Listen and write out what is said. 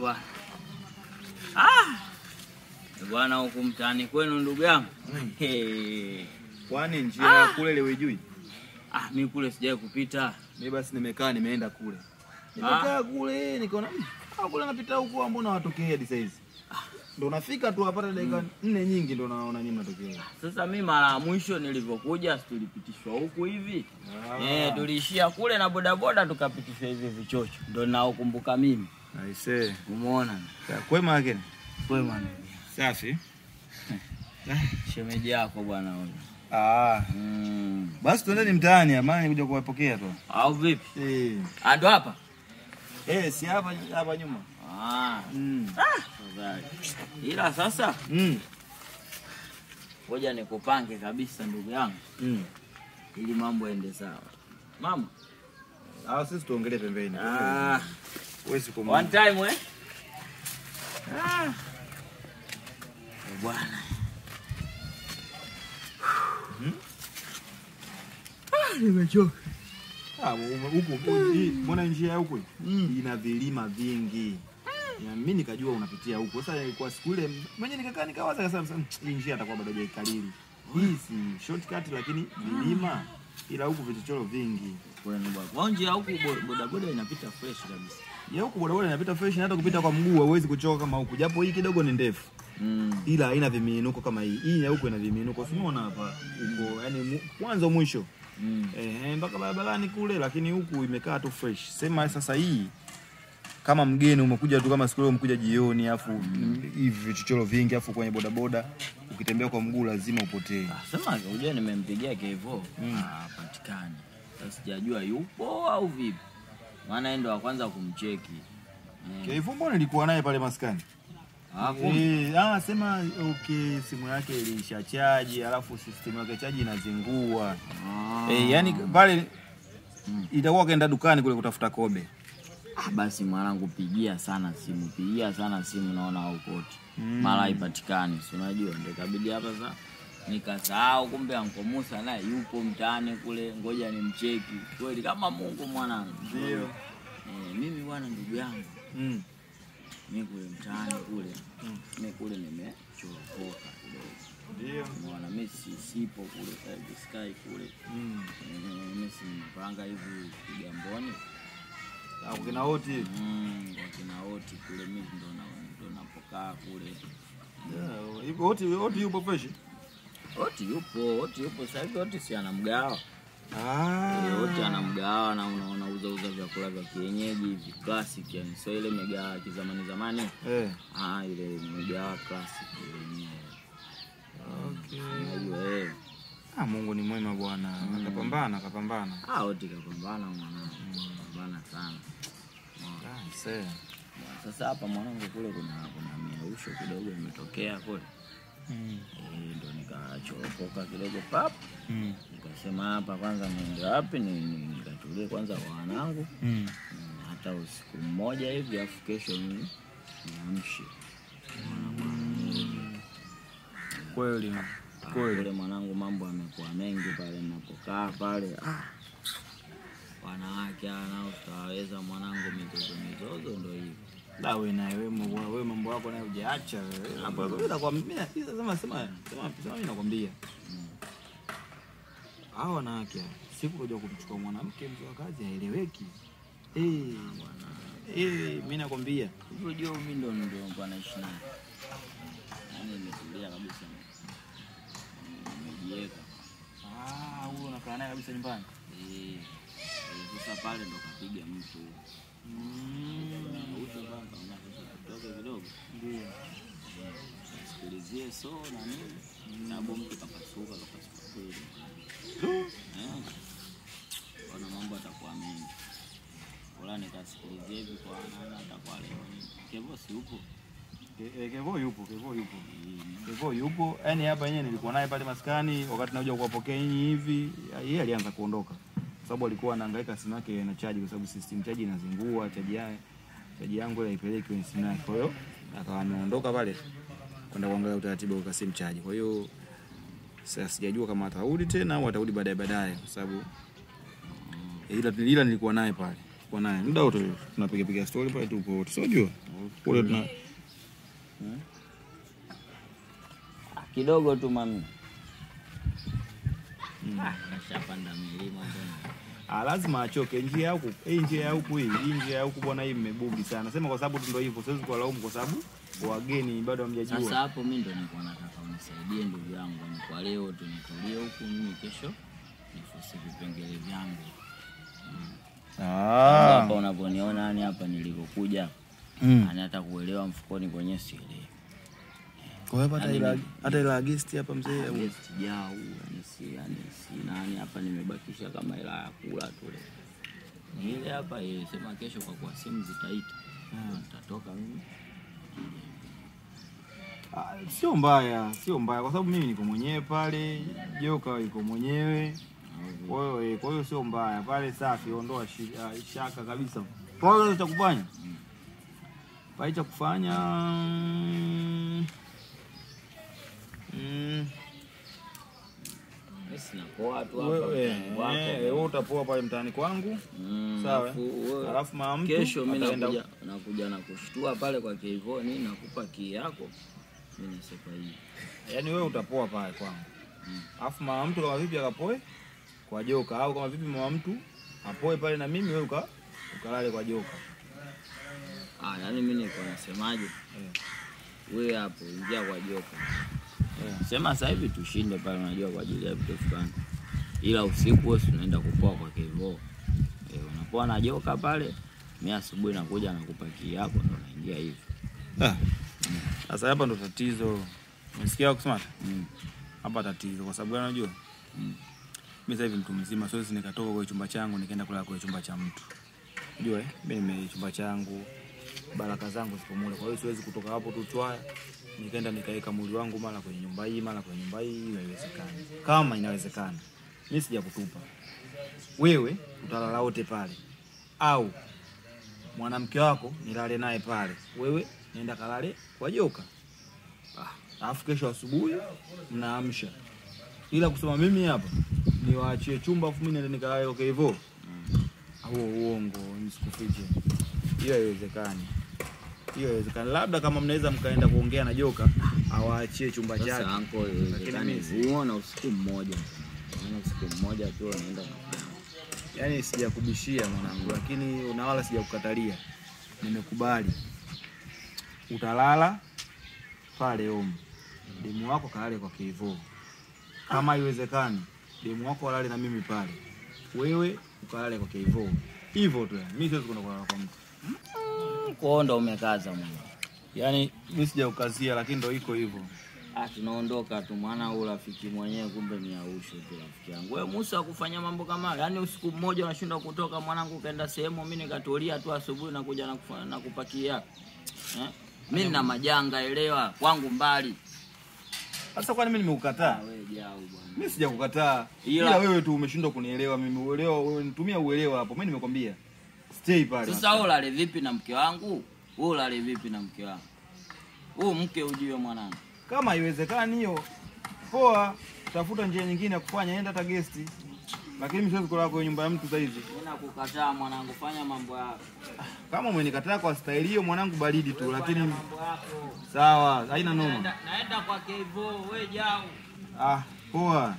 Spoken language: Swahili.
Bwana. Ah! Bwana huku mtaani kwenu ndugu yangu. Hey. Kwani njia ya kule ile wejui? Ah, mimi kule sijai kupita. Mimi basi nimekaa nimeenda kule. Nimekaa ah. kule nikaona "Mm, hao kule napita huko mbona watokee hadi saizi? Ndo nafika tu hapa dakika nne nyingi ndo naona nini matokeo. Sasa mimi mara ya mwisho nilivyokuja tulipitishwa huku hivi. Ah. Eh, tuliishia kule na bodaboda tukapitishwa hivi vichocho. Ndio naokumbuka mimi. Aisee. Umeona? Kwema. Kwema? Safi. Shemeji yako bwana huyo. Ah. Mm. Basi tuendeni mtaani amani kuja kuwapokea tu. Au vipi? Eh. Ando ndo hapa? Eh, si hapa hapa nyuma. Ah. Mm. Ah. Ila sasa Mm. ngoja nikupange kabisa ndugu yangu Mm. ili mambo yaende sawa. Mama. Ah, sisi tuongelee pembeni. Ah, Wewe kumwona. one time eh? Ah. Eh, Bwana. Ah, nimechoka. Ah, huku- mbona njia ya huku ina vilima vingi. mi mimi nikajua unapitia huku. Sasa kwa siku ile mwenyewe nikakaa nikawaza kasema "Mm, hii njia atakuwa bado haikalili. Hii si shortcut lakini vilima. Ila huku vichochoro vingi. Njia huku bo- bodaboda inapita fresh kabisa. Ya huku bodaboda inapita fresh na hata kupita kwa mguu hauwezi kuchoka kama huku. Japo hii kidogo ni ndefu. Mm. Ila haina vimiinuko kama hii. Hii ya huku ina vimiinuko. Si unaona hapa huko yani kwanza mwanzo mwisho. Mm. Eh, mpaka barabarani kule, lakini huku imekaa tu fresh. Sema sasa hii kama mgeni umekuja tu kama siku ile umekuja jioni, afu hivi vichochoro vingi, afu kwenye bodaboda ukitembea kwa mguu lazima upotee. Ah, Sema unajua nimempigia Kevo. Ah, patikani. Sasa sijajua yupo au vipi. Maana yeye ndo wa kwanza kumcheki. Mm. Kevo mbona nilikuwa naye pale maskani? Ah. Eh, ah, sema okay, simu yake ilisha chaji, alafu system yake chaji inazingua. Ah. Eh, yani pale mm. itakuwa kaenda dukani kule kutafuta kobe. Ah, basi mwanangu pigia sana simu, pigia sana simu, naona haukote mara haipatikani, si unajua, ndio kabidi hapa sasa nikasahau, kumbe Anko Musa naye yupo mtaani kule, ngoja nimcheki. Kweli kama Mungu mwanangu. Ndio. Eh, mimi bwana, ndugu yangu, Mm. mimi kule mtaani kule, mm. mi kule nimechoropoka kidogo, Ndio. mwana si sipo kule Sky kule Mm. Eh, mimi simpanga hivi Kigamboni Kina wote. Mm, kwa kina Oti kule mimi ndo na- ndo napokaa kule. Yeah, Oti wote yupo fresh. Oti yupo, Oti yupo sasa hivi Oti si ana mgawa. Ah. Eh, Oti ana mgawa na unaona uza uza vyakula vya kienyeji hivi classic yani sio ile migawa ya kizamani zamani. Eh. Ah, ile migawa classic yenyewe. Okay. Unajua eh. Ah, Mungu ni mwema bwana. Akapambana, akapambana. Ah, wote kapambana mwanangu. Kapambana sana. Ah, see. Sasa hapa mwanangu kule kuna kuna miausho kidogo imetokea kule. Mm. Eh, ndo nikachoropoka kidogo pap Mm. nikasema hapa kwanza niende wapi ni, ni, nikatulie kwanza kwa wanangu Mm. mm, hata usiku mmoja hivi afu kesho ni niamshe Kweli. Ah, kule mwanangu mambo yamekuwa mengi pale ninapokaa pale ah, wanawake nao tutawaweza mwanangu mizozo mizozo ndio hivi Da wewe na wewe mambo wewe mambo yako nayo hujaacha wewe. Hapo wewe nakwambia sasa sema sema sema sema mimi nakwambia. Hao wanawake siku kuja kumchukua mwanamke mzee wa kazi haeleweki. Eh. bwana. Eh, mimi nakwambia. Unajua mimi ndio ndo naishi naye yaani nimetulia kabisa nimejieka Ah, huyo unakaa naye kabisa nyumbani. Eh, eh, sasa pale ndo kapiga mtu. Mm. uso kwanza una sasa tutoke kidogo. Ndio. sikilizie so na nini. Na bomu kapasuka kapasuka kweli. Eh, ona mambo atakuwa mengi. Wala nikasikilizie hivi kwa nani atakuwa leo kevo si upo Kevo yupo, Kevo yupo. Kevo yupo. Yaani hapa yenyewe nilikuwa naye pale maskani wakati nakuja kuwapokea nyinyi hivi, yeye alianza kuondoka. Kwa sababu alikuwa anahangaika simu yake na chaji kwa sababu system chaji inazingua, chaji yake chaji yangu ile kwenye simu yake. Kwa hiyo akawa ameondoka pale kwenda kuangalia utaratibu wa simu chaji. Kwa hiyo sasa sijajua kama atarudi tena au atarudi baadaye baadaye kwa sababu ila ila nilikuwa naye pale. tuko naye muda wote tunapiga piga story pale tupo wote kule tuna Ah, kidogo tu mami. Hmm. Kashapanda milima. Ah, lazima achoke njia ya huku. Hii njia ya huku hii, hii njia ya huku bwana hii mmebugi sana. Sema kwa sababu ndio hivyo, siwezi kuwalaumu kwa sababu wageni bado Sasa hamjajua. hapo mimi ndo nilikuwa nataka unisaidie ndugu yangu, ni kwa leo tunitulie huku, mimi kesho nifusi vipengele vyangu Ah. hapa unavyoniona, yani hapa nilivyokuja, Mm. Ana hata kuelewa mfukoni kwenye sile Kwa hiyo hata Yaani ila ni- hata ila hapa mzee. Guest jau, yani si yani si nani hapa, nimebakisha kama ila ya kula tu leo. Ni ile hapa ile, sema kesho kwa kuwa simu zitaita, nitatoka mimi Ah, sio mbaya, sio mbaya kwa sababu mimi niko mwenyewe pale, Joka yuko mwenyewe. Kwa hiyo eh, kwa hiyo sio mbaya pale, safi, ondoa ah, shaka kabisa. Kwa hiyo cha kufanya pale cha kufanya. Mm, mm, wewe eh, utapoa pale mtaani kwangu, Mm, sawa. alafu mama mtu kesho mimi nakuja, nakuja na kushtua pale kwa Keivoni, nakupa kii yako, mi nasepa hii. Yaani wewe utapoa pale kwangu. Alafu mama mtu kama vipi akapoe kwa Joka? Au kama vipi mama mtu apoe pale na mimi wewe ukalale kwa Joka. Ah, yani mimi niko nasemaje, wewe hapo ingia kwa joka, Yeah. sema sasa hivi tushinde pale, unajua kwa ajili ya vitu fulani, ila usiku wewe unaenda kupoa kwa Kevo. eh, unapoa na joka pale, Mimi asubuhi nakuja nakupa kii yako, ndo naingia hivi Ah. Sasa hapa ndo tatizo. Umesikia kusema? mm. Hapa tatizo kwa sababu unajua? Mm. Mimi sasa hivi mtu mzima siwezi nikatoka kwa chumba changu nikaenda kulala kwa chumba cha mtu. Unajua eh? Mimi chumba changu. Baraka zangu zipo mule. Kwa hiyo siwezi kutoka hapo tu Chwaya nikaenda nikaweka mwili wangu mara kwenye nyumba hii mara kwenye nyumba hii, haiwezekani. Kama inawezekana. Mimi sijakutupa. Wewe utalala wote pale. Au mwanamke wako nilale naye pale. Wewe nenda kalale kwa joka. Ah, alafu kesho asubuhi mnaamsha. Ila kusema mimi hapa niwaachie chumba afu mimi nenda nikalale okay hivyo. Huo uongo, nisikufiche. Hiyo haiwezekani. Hiyo haiwezekani. Labda kama mnaweza mkaenda kuongea na joka awaachie chumba chake. Huona usiku mmoja, unaona usiku mmoja tu unaenda Yaani sijakubishia mwanangu, lakini na wala sijakukatalia. Nimekubali. Utalala pale omu. Demu wako kalale kwa Kevo. Kama haiwezekani, demu wako alale na mimi pale. Wewe ukalale kwa Kevo. Hivyo tu. Mimi siwezi kwenda kulala kwa mtu. Kwao, ndo umekaza mwana. Yaani mimi sijakukazia lakini ndo iko hivyo. Ah, tunaondoka tu, maana huu rafiki mwenyewe kumbe ni aushu tu rafiki yangu. Wewe Musa kufanya mambo kama hayo, yaani usiku mmoja unashindwa kutoka mwanangu, ukaenda sehemu, mimi nikatulia tu asubuhi na kuja na kupakia eh? Mimi nina majanga, elewa, kwangu mbali. Sasa kwani mimi nimekukataa? Ah, wewe jao bwana. Mimi sijakukataa. Ila- wewe tu umeshindwa kunielewa mimi. Uelewa, wewe nitumia uelewa hapo. Mimi nimekwambia. Stay pale. Sasa wewe ulale vipi na mke wangu? Wewe ulale vipi na mke wangu? Huu mke ujue mwanangu. Kama iwezekani hiyo, poa, tafuta njia nyingine ya kufanya, enda hata gesti. Lakini mimi siwezi kulala kwenye nyumba ya mtu saizi. Mimi nakukataa mwanangu, fanya mambo yako. Kama umenikataa kwa staili hiyo, mwanangu, baridi tu, lakini sawa, haina noma. Naenda, naenda kwa Kevo, wewe jao. Ah, poa.